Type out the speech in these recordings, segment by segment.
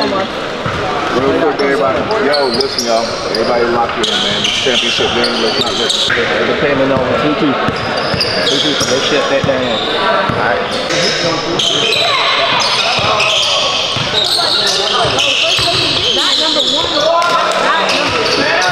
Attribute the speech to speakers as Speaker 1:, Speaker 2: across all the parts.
Speaker 1: Real quick, everybody. Yo, listen, y'all. Everybody lock in, man. This championship game, let's not let
Speaker 2: Depending on two two. Two two. Let's shut that down. All right.
Speaker 3: Not number one. Not number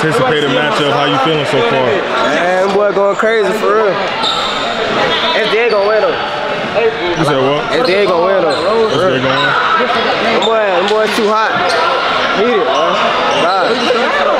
Speaker 4: Anticipated matchup. How you feeling so far?
Speaker 2: Man, them boy going crazy for real. SDA gonna win though.
Speaker 4: You said what?
Speaker 2: SDA gonna win though.
Speaker 4: What's they going?
Speaker 2: Them boy, boy too hot. Need it, man. God.